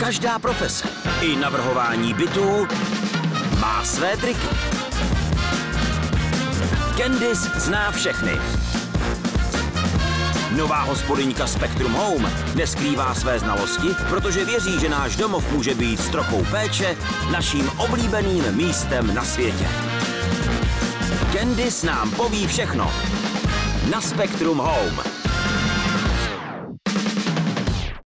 Každá profese, i navrhování bytů, má své triky. Candice zná všechny. Nová hospodyňka Spectrum Home neskrývá své znalosti, protože věří, že náš domov může být s trochou péče naším oblíbeným místem na světě. Candice nám poví všechno. Na Spectrum Home.